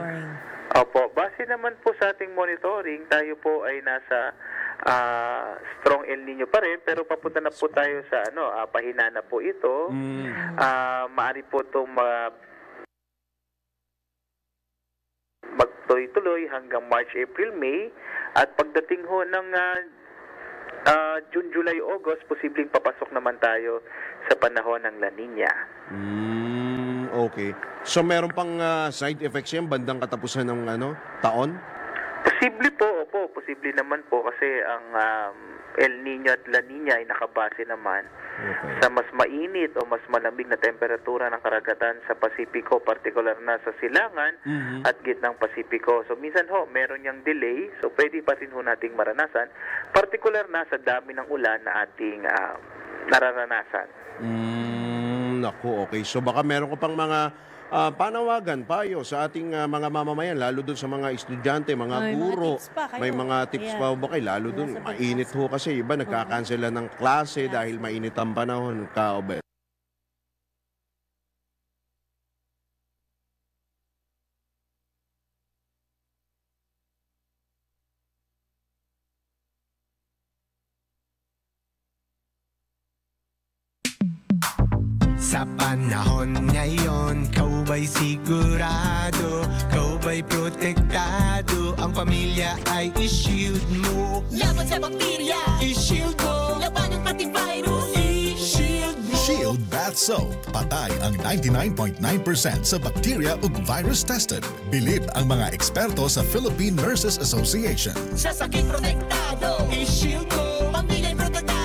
Opo, base naman po sa ating monitoring, tayo po ay nasa ah, strong El Nino pa rin, pero papunta na po tayo sa ano, ah, pahina na po ito. Ah, maari po itong ma- magtuloy-tuloy hanggang March, April, May. At pagdating ho ng ah, ah, June, July, August, posibleng papasok naman tayo sa panahon ng La Nina. Mm, okay. So meron pang ah, side effects yan bandang katapusan ng ano, taon? Posible po, opo. Posible naman po kasi ang um, El Nino at La Nina ay nakabase naman sa mas mainit o mas malamig na temperatura ng karagatan sa Pasipiko, particular na sa silangan at gitnang Pasipiko. So minsan ho, meron niyang delay, so pwede pa rin ho nating maranasan, particular na sa dami ng ulan na ating ah, nararanasan. Mm, naku, okay. So baka meron ko pang mga ah, panawagan, payo sa ating ah, mga mamamayan, lalo dun sa mga estudyante, mga Ay, mga guro. tips pa. May mga tips pa ba kayo? Lalo dun, mainit ho kasi. Iba nagkakansela ng klase dahil mainit ang panahon. Kaobet. Ngayon, kau ba'y sigurado? Kau ba'y protektado? Ang pamilya ay i-shield mo Laban sa bakterya I-shield mo Laban ng pati virus I-shield mo Shield Bath Soap. Patay ang 99.9% sa bacteria ug virus tested. Bilib ang mga eksperto sa Philippine Nurses Association. Sa sakit protektado I-shield mo Pamilya'y protektado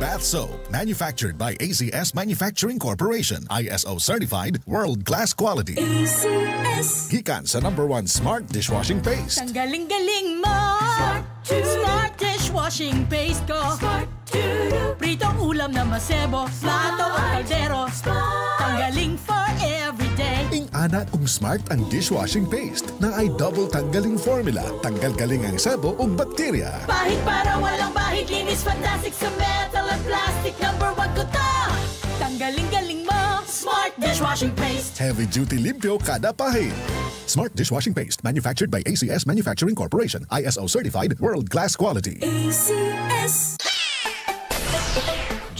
Bath Soap. Manufactured by ACS Manufacturing Corporation. ISO certified world-class quality. ACS Gikan sa number one smart dishwashing paste. Ang galing-galing mo! Smart dishwashing paste ko! Pritong ulam na masebo, plato o kaldero. Tanggaling for everyday. Ing ana kung smart ang dishwashing paste na ay double tanggaling formula. Tanggal galing ang sebo ug bakterya. Bahid para walang bahid, linis fantastic sa metal and plastic. Number one ko to! Tanggaling-galing mo! Smart dishwashing paste! Heavy duty limpyo kada pahid. Smart dishwashing paste manufactured by ACS Manufacturing Corporation. ISO certified world-class quality. ACS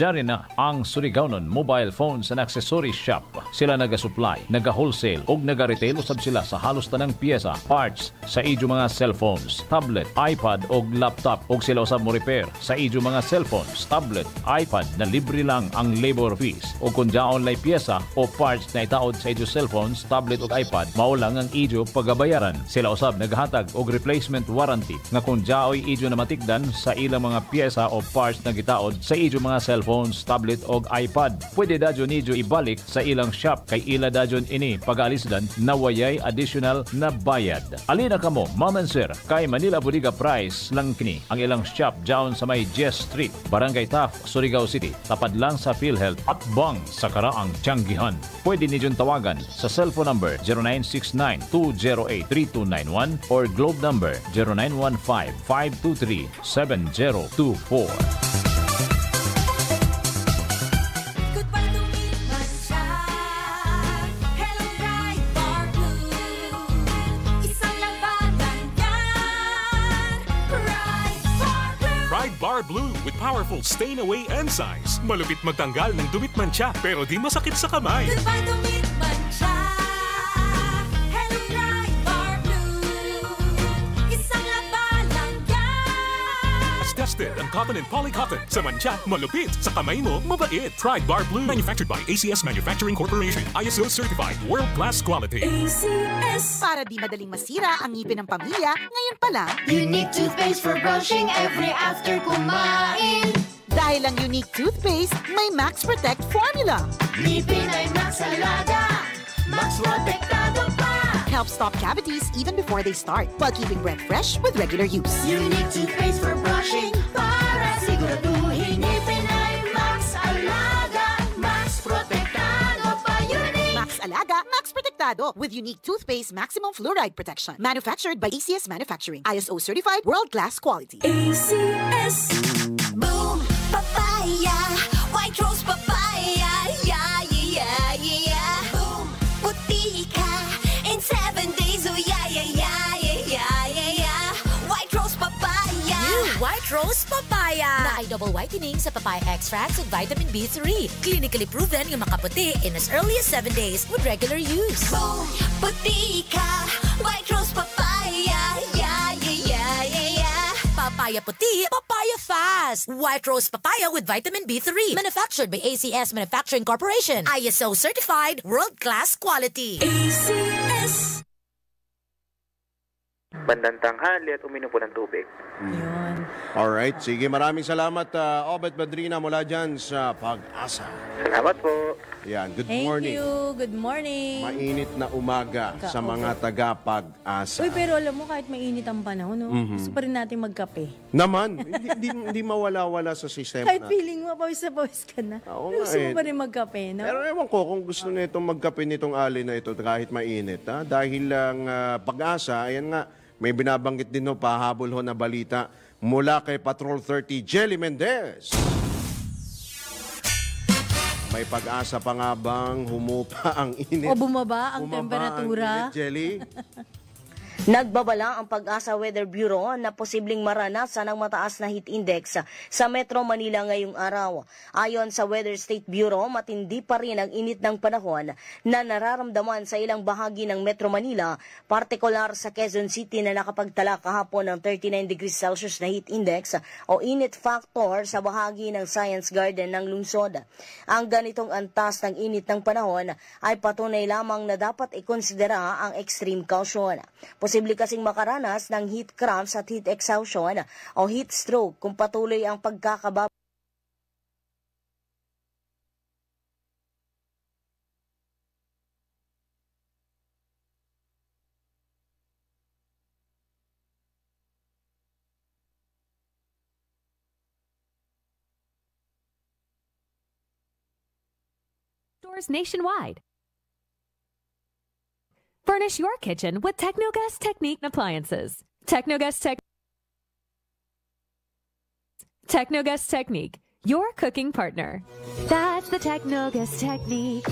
Diyan na ang Surigaunon Mobile Phones and Accessories Shop. Sila naga-supply, naga-wholesale ug naga-retail usab sila sa halos tanang piyesa, parts sa idyo mga cellphones, tablet, iPad ug laptop ug sila usab mo repair sa idyo mga cellphones, tablet, iPad na libre lang ang labor fees ug kung jaon lay piyesa o parts na itaod sa idyo cellphones, tablet ug iPad, mao lang ang idyo pagabayaran. Sila usab naghatag og replacement warranty nga kung jaoy idyo na matikdan sa ilang mga piyesa o parts na gitaod sa idyo mga cellphones, smartphones, tablet o iPad. Pwede dadyo nidyo ibalik sa ilang shop kay ila dadyon ini pag-aalisdan na wayay additional na bayad. Alina kamo, mom and sir, kay Manila Buriga Price lang kini ang ilang shop down sa may Jess Street, Barangay Taft, Surigao City, tapad lang sa PhilHealth at bang sa karaang Tianggihan. Pwede nidyo tawagan sa cellphone number 0969-208-3291 or globe number 0915 523 7024. Bar Blue with powerful stain away enzymes. Malupit magtanggal ng dumit mancha pero di masakit sa kamay. Goodbye dumit mancha tested ang cotton and polycotton. Sa mancha, malupit. Sa kamay mo, mabait. Pride Bar Blue. Manufactured by ACS Manufacturing Corporation. ISO certified. World-class quality. ACS. Para di madaling masira ang ngipin ng pamilya, ngayon pa lang, Unique toothpaste for brushing every after kumain dahil ang unique toothpaste, may Max Protect formula. Ngipin ay Max Alaga Max Protektado pa Helps stop cavities even before they start, while keeping breath fresh with regular use. Unique toothpaste for brushing Para siguraduhin ngipin ay Max Alaga Max Protektado pa Unique Max Alaga, Max Protectado with unique toothpaste maximum fluoride protection. Manufactured by ACS Manufacturing. ISO certified world-class quality. ACS Boom Papaya White Rose Papaya na ay double whitening sa papaya extracts with vitamin B3. Clinically proven yung makaputi in as early as 7 days with regular use. Boom Puti ka White Rose Papaya Yeah, yeah, yeah, yeah, yeah Papaya puti, papaya fast. White Rose Papaya with vitamin B3. Manufactured by ACS Manufacturing Corporation. ISO certified, world-class quality. ACS Bandang tanghali at uminom po ng tubig. Alright, sige maraming salamat uh, Obet Madrina mula dyan sa Pag-asa. Salamat po. Yan, good Thank morning. you. Good morning. Mainit na umaga Ka- sa mga taga-Pag-asa. Uy, pero alam mo, kahit mainit ang panahon, no? Mhm. gusto pa rin natin magkape. Naman, hindi, hindi, hindi mawala-wala sa sistema Kahit na. feeling mo, pawis na pawis ka na. Oo gusto mo eh. pa rin magkape, no? Pero ewan ko kung gusto nitong magkape nitong ali na ito kahit mainit. Ha? Dahil lang ah, pag-asa, ayan nga, may binabanggit din no, pahabol ho na balita mula kay Patrol 30 Jelly Mendez. May pag-asa pa nga bang humupa ang init? o bumaba ang Bumaba temperatura. ang init, Jelly? (laughs) Nagbabala ang Pag-asa Weather Bureau na posibleng maranasan ng mataas na heat index sa Metro Manila ngayong araw. Ayon sa Weather State Bureau, matindi pa rin ang init ng panahon na nararamdaman sa ilang bahagi ng Metro Manila, partikular sa Quezon City na nakapagtala kahapon ng 39 degrees Celsius na heat index o init factor sa bahagi ng Science Garden ng lungsod. Ang ganitong antas ng init ng panahon ay patunay lamang na dapat ikonsidera ang extreme caution. Posible kasing makaranas ng heat cramps at heat exhaustion o heat stroke kung patuloy ang pagkakababa nationwide. Furnish your kitchen with Technogas Technique appliances. Technogas Tech Technogas Technique, your cooking partner. That's the Technogas Technique.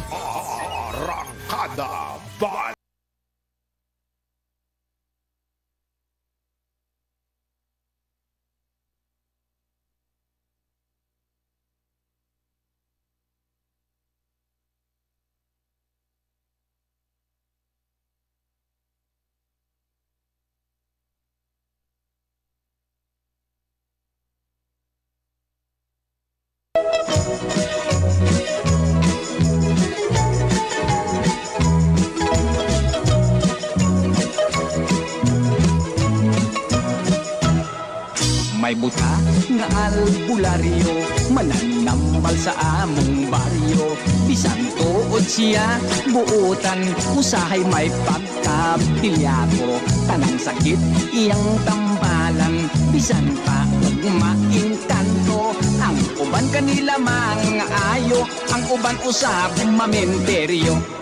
Siya buutan Usahay may pagkapilyado Tanang sakit iyang tambalan Bisan pa ug maingkanto Ang uban kanila mga ayo Ang uban usab mamenteryo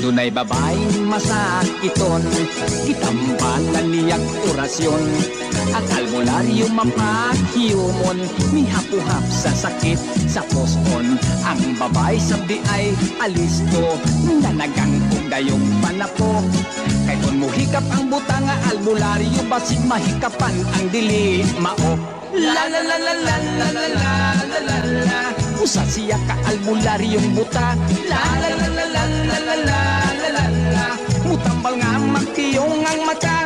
Dunay babaeng masakiton Kitambalan niyag orasyon Ang albularyo mapahiyumon Mihapuhap sa sakit sa pospon Ang babay sabdi ay alisto Nanagang kong dayong panapo Kay kung muhikap ang buta nga albularyo Basig mahikapan ang dili mao la la la la la la la la la la Usa siya ka albularyong buta. La la la la la la la la la la. Mutambal nga magkiyong ang mata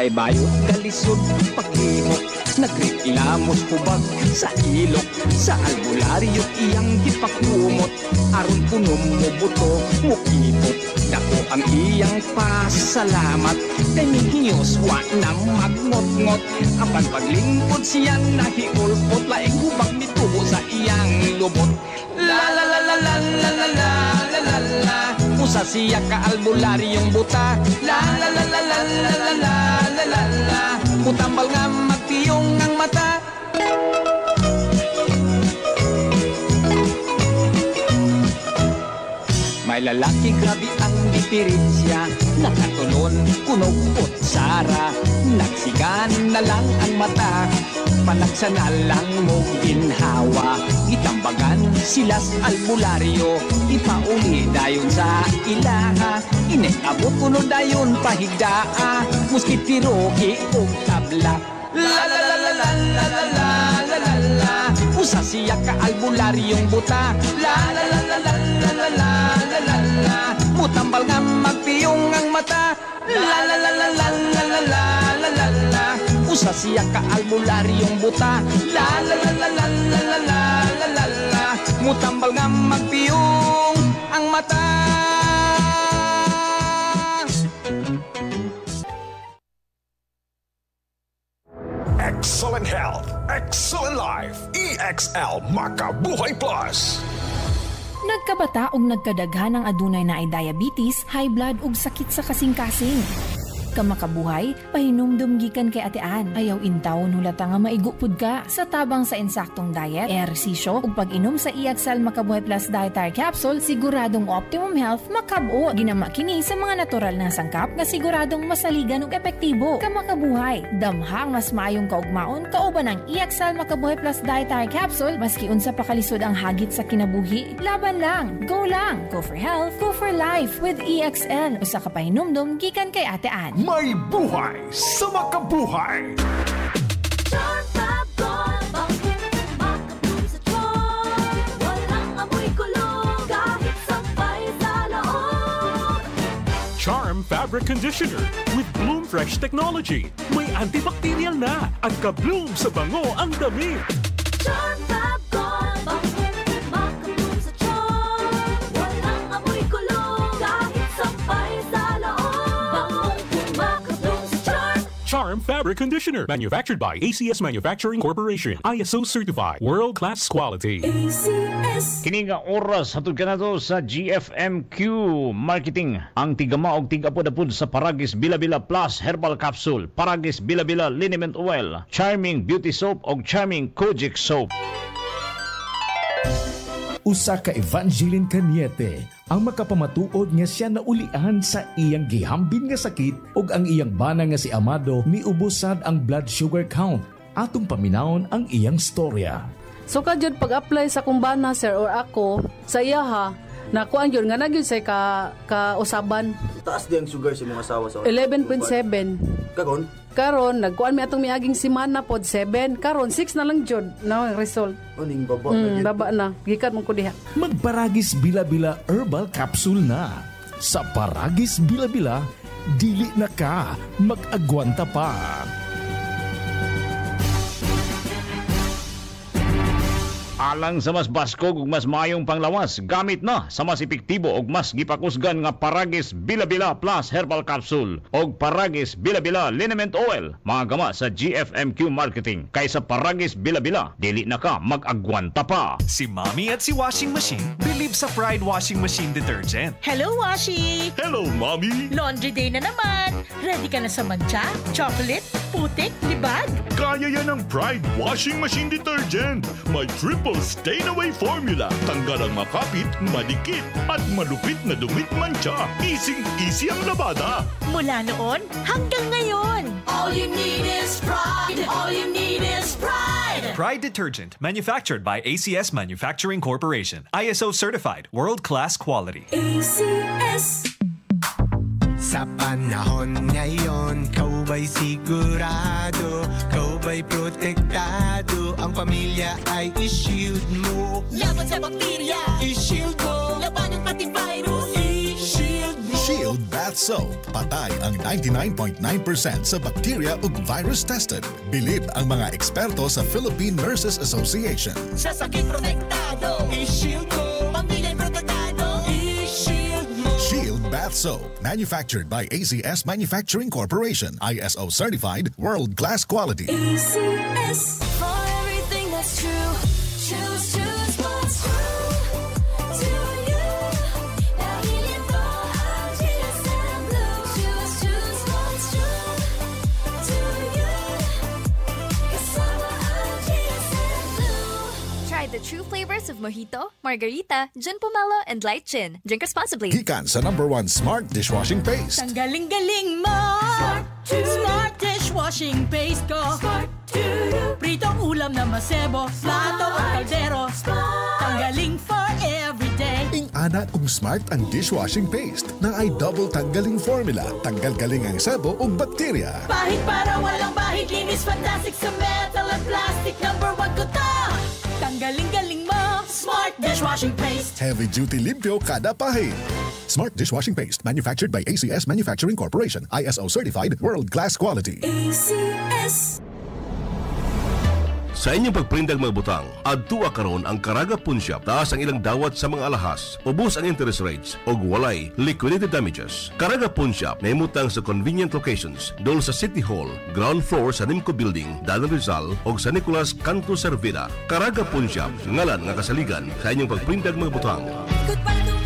kay bayo Galisod, paghihok Nagreklamos kubag sa ilok Sa albularyo iyang gipakumot. Aron punom mo buto mo kipot Dako ang iyang pasalamat. Kay minhiyos wa na magngot-ngot Apan paglingkod siya nahiulpot. Laing hubag nitubo sa iyang lubot. La la la la la la la la. Usa siya ka albularyong buta. La la la la la la la la la la la. Mutambal nga magtiyong ang mata. May lalaki grabe ang diferensya Nakatulon, kunog at sara Nagsigan na lang ang mata Panagsana lang mo ginhawa Itambagan silas albularyo Ipauli dayon sa ilaha Inekabot kuno dayon pahigdaa Muskitiro o tabla La la la la la la la la la la la Usa siya ka albularyong buta La la la la la la la la Mutambal nga magpiyong ang mata La la la la la la la la la la la Usa siya ka buta La la la la la la la la la la la Mutambal nga magpiyong ang mata Excellent health, excellent life. EXL Makabuhay Plus. Nagkabata og nagkadaghan ang adunay na ay diabetes, high blood ug sakit sa kasing-kasing. Kamakabuhay, pahinumdum gikan kay atean. Ayaw intawon hulata nga maigupod ka. Sa tabang sa insaktong diet, ehersisyo ug pag-inom sa Iaxal Makabuhay Plus Dietary Capsule, siguradong optimum health makabo. Ginama kini sa mga natural na sangkap nga siguradong masaligan ug epektibo. Kamakabuhay, damhang mas maayong kaugmaon kauban ang Iaxal Makabuhay Plus Dietary Capsule maski unsa pa kalisod ang hagit sa kinabuhi. Laban lang, go lang. Go for health, go for life with EXL. Usa ka pahinumdum gikan kay Ate Ann. May buhay sa makabuhay. Charm Fabric Conditioner with Bloom Fresh Technology. May antibacterial na at ka-bloom sa bango ang damit. Charm Fabric Conditioner. Manufactured by ACS Manufacturing Corporation. ISO certified. World class quality. Kini nga oras hatod kanado sa GFMQ Marketing. Ang tigama og tigapod-apod sa Paragis Bila-Bila Plus Herbal Capsule, Paragis Bila-Bila Liniment Oil, Charming Beauty Soap og Charming Kojic Soap. Usa ka Evangeline Cañete ang makapamatuod nga siya naulian sa iyang gihambin nga sakit ug ang iyang bana nga si Amado miubusad ang blood sugar count. Atong paminawon ang iyang storya. So kadyod pag-apply sa kumbana sir or ako sa iya ha nakuan yun nga nagyud say ka ka usaban Taas di ang sugar sa mga asawa sa 11.7 Karon? karon nagkuan mi atong miaging semana pod 7 karon 6 na lang jud na ang result Uning baba na mm, gyud. baba na gikan mo ko diha Magparagis Bila-Bila Herbal Capsule na. Sa Paragis Bila-Bila, dili na ka mag-agwanta pa. Alang sa mas baskog ug mas mayong panglawas, gamit na sa mas epektibo ug mas gipakusgan nga Paragis Bila-Bila Plus Herbal Capsule ug Paragis Bila-Bila Liniment Oil, mga gama sa GFMQ Marketing. Kaysa Paragis Bila-Bila, dili na ka mag-agwanta pa. Si Mommy at si Washing Machine believe sa Pride Washing Machine Detergent. Hello, Washi! Hello, Mommy! Laundry day na naman! Ready ka na sa mancha, chocolate, putik, libag? Kaya yan ng Pride Washing Machine Detergent. May triple triple stain away formula. Tanggal ang makapit, madikit, at malupit na dumit mancha. Easy easy ang labada. Mula noon hanggang ngayon. All you need is pride. All you need is pride. Pride Detergent, manufactured by ACS Manufacturing Corporation. ISO certified, world class quality. ACS. Sa panahon ngayon, kau ba'y sigurado? Kau ba'y protektado? Ang pamilya ay i-shield mo Laban sa bakterya. I-shield mo Laban ng pati virus. I-shield mo Shield Bath Soap. Patay ang 99.9% sa bacteria ug virus tested. Bilib ang mga eksperto sa Philippine Nurses Association. Sa sakit protektado. I-shield mo Pamilya'y protektado. Bath Soap. Manufactured by ACS Manufacturing Corporation. ISO certified, world class quality. ACS. Flavors of mojito, margarita, gin pomelo, and light gin. Drink responsibly. Gikan sa number one smart dishwashing paste. Ang galing-galing mo Smart dishwashing paste ko Pritong ulam na masebo Plato o kaldero Tanggaling for everyday Ingana kung smart ang dishwashing paste na ay double tanggaling formula. Tanggal galing ang sebo ug bakterya. Bahid para walang bahid Linis fantastic sa metal at plastic Number one ko to Smart dishwashing paste Heavy duty limpio kada pahid. Smart dishwashing paste manufactured by ACS Manufacturing Corporation. ISO certified, world class quality. ACS Sa inyong pagprindag mga butang, adtua karon ang Karaga Pawn Shop. Taas ang ilang dawat sa mga alahas, ubos ang interest rates, o walay liquidated damages. Karaga Pawn Shop na imutang sa convenient locations dol sa City Hall, ground floor sa Nimco Building, Dalan Rizal, o sa Nicolas Canto Cervera. Karaga Pawn Shop, ngalan nga kasaligan sa inyong pagprindag mga butang. Goodbye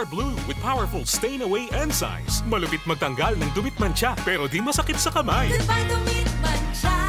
Bar Blue with powerful stain away enzymes. Malupit magtanggal ng dumit mancha pero di masakit sa kamay. Goodbye me, Mancha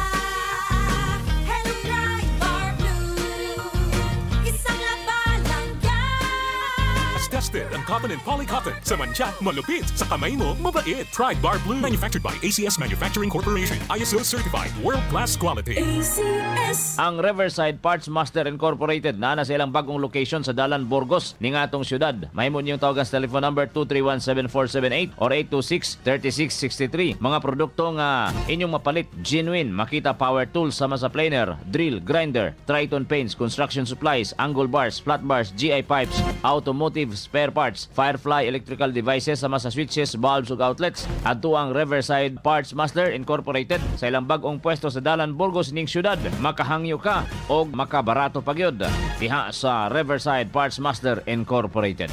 tested ang cotton and polycotton. Sa mancha, malupit. Sa kamay mo, mabait. Pride Bar Blue. Manufactured by ACS Manufacturing Corporation. ISO certified. World class quality. ACS Ang Riverside Parts Master Incorporated na na silang bagong location sa Dalan, Burgos, ni nga atong syudad. Mahimo niyong tawagan sa telephone number 231-7478 or 826-3663. Mga produkto nga inyong mapalit, genuine, makita power tools sama sa planer, drill, grinder, Triton paints, construction supplies, angle bars, flat bars, GI pipes, automotive spare parts, Firefly electrical devices sama sa switches, bulbs ug outlets. Adto ang Riverside Parts Master Incorporated sa ilang bagong pwesto sa Dalan, Burgos ning syudad. Makahangyo ka o makabarato pagyod diha sa Riverside Parts Master Incorporated.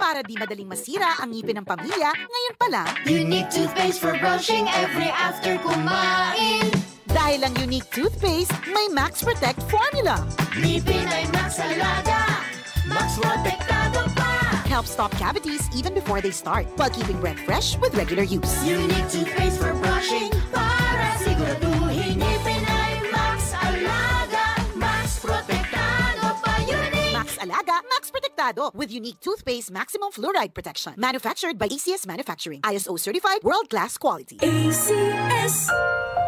Para di madaling masira ang ngipin ng pamilya, ngayon pa lang, Unique toothpaste for brushing every after kumain dahil ang unique toothpaste, may Max Protect formula. Ngipin ay Max Alaga Max Protektado pa Helps stop cavities even before they start, while keeping breath fresh with regular use. Toothpaste for brushing Para Max Protectado with unique toothpaste maximum fluoride protection. Manufactured by ACS Manufacturing. ISO certified world-class quality. ACS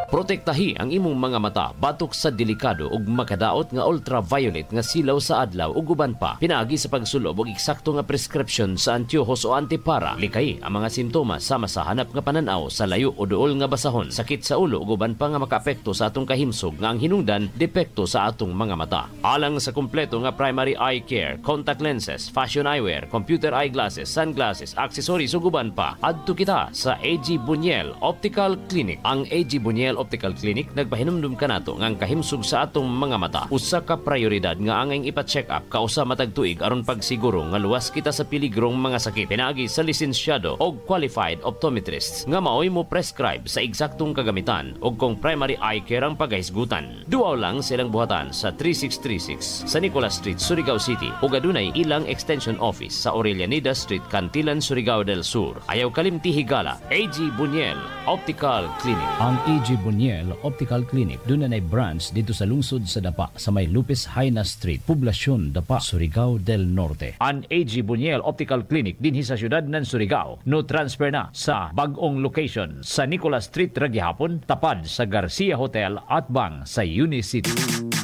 Protektahi ang imong mga mata batok sa delikado ug makadaot nga ultraviolet nga silaw sa adlaw ug uban pa. Pinaagi sa pagsulob og eksakto nga prescription sa antiyohos o antipara. Likay ang mga simptomas sama sa hanap nga pananaw sa layo o duol nga basahon, sakit sa ulo ug uban pa nga makaapekto sa atong kahimsog nga ang hinungdan depekto sa atong mga mata. Alang sa kumpleto nga primary eye care, contact lenses, fashion eyewear, computer eyeglasses, sunglasses, accessories ug uban pa, adto kita sa AG Bunyel Optical Clinic. Ang AG Bunyel Optical Clinic nagpahinumdum kanato nga ang kahimsog sa atong mga mata usa ka prioridad nga angay ipa-check up kausa matag tuig aron pagsiguro nga luwas kita sa piligrong mga sakit pinaagi sa lisensyado o qualified optometrists nga maoy mo prescribe sa eksaktong kagamitan o kung primary eye care ang paghisgutan. Duaw lang silang buhatan sa 3636 sa Nicolas Street, Surigao City ug adunay ila ilang extension office sa Orellana Street, Cantilan, Surigao del Sur. Ayaw kalimti higala, AG Bunyel, Optical Clinic. Ang EG Buniel Optical Clinic doon na branch dito sa lungsod sa Dapa sa may Lupis Haina Street, Poblasyon Dapa, Surigao del Norte. Ang AG Buniel Optical Clinic dinhi sa syudad ng Surigao no transfer na sa bagong location sa Nicolas Street Ragyahapon tapad sa Garcia Hotel at bang sa Unicity.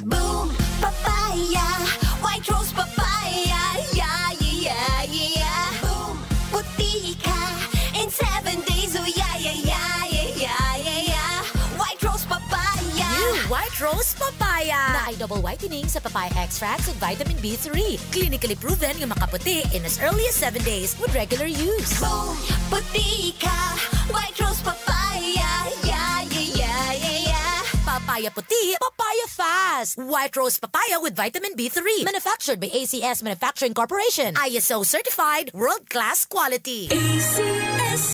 Boom, papaya, white rose papaya, Papaya na ay double whitening sa papaya extracts and vitamin B3. Clinically proven yung makaputi in as early as 7 days with regular use. Boom, puti ka, white rose papaya, yeah, yeah, yeah, yeah, yeah. Papaya puti, papaya fast. White Rose Papaya with vitamin B3. Manufactured by ACS Manufacturing Corporation. ISO certified, world-class quality. ACS.